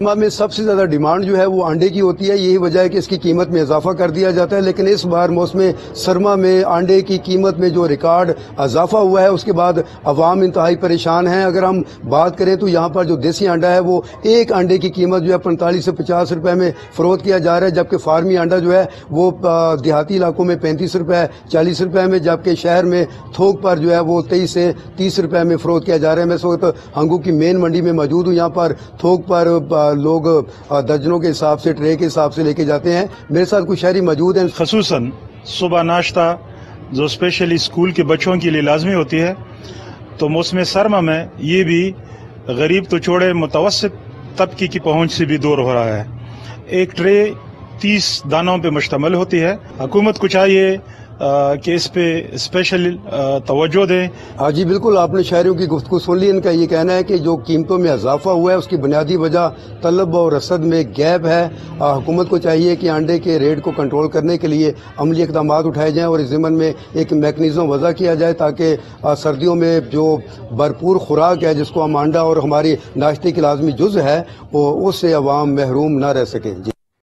سرما میں سب سے زیادہ ڈیمانڈ جو ہے وہ انڈے کی ہوتی ہے، یہی وجہ ہے کہ اس کی قیمت میں اضافہ کر دیا جاتا ہے۔ لیکن اس بار موسم سرما میں انڈے کی قیمت میں جو ریکارڈ اضافہ ہوا ہے، اس کے بعد عوام انتہائی پریشان ہیں۔ اگر ہم بات کریں تو یہاں پر جو دیسی انڈا ہے، وہ ایک انڈے کی قیمت جو ہے پینتالیس سے پچاس روپے میں فروخت کیا جا رہا ہے، جبکہ فارمی انڈا جو ہے، وہ دیہاتی علاقوں میں پینتیس روپے، چالیس روپے میں، جبکہ شہر میں تھوک پر جو ہے وہ تیئیس سے تیس روپے میں فروخت کیا جا رہا ہے۔ میں اس وقت ہنگو کی مین منڈی میں موجود ہوں، یہاں پر تھوک پر لوگ درجنوں کے حساب سے، ٹرے کے حساب سے لے کے جاتے ہیں۔ میرے ساتھ کچھ شہری موجود ہیں۔ خصوصاً صبح ناشتہ جو اسپیشلی اسکول کے بچوں کے لیے لازمی ہوتی ہے، تو موسم سرما میں یہ بھی غریب تو چھوڑے متوسط طبقے کی پہنچ سے بھی دور ہو رہا ہے۔ ایک ٹرے تیس دانوں پہ مشتمل ہوتی ہے۔ حکومت کو چاہیے کہ اس پہ اسپیشل توجہ دیں۔ ہاں جی بالکل، آپ نے شہریوں کی گفتگو سن لی، ان کا یہ کہنا ہے کہ جو قیمتوں میں اضافہ ہوا ہے، اس کی بنیادی وجہ طلب اور رسد میں گیپ ہے۔ حکومت کو چاہیے کہ انڈے کے ریٹ کو کنٹرول کرنے کے لیے عملی اقدامات اٹھائے جائیں اور اس ضمن میں ایک میکنزم وضع کیا جائے تاکہ سردیوں میں جو بھرپور خوراک ہے، جس کو ہم انڈا اور ہماری ناشتے کی لازمی جز ہے، وہ، اس سے عوام محروم نہ رہ سکیں۔ جی۔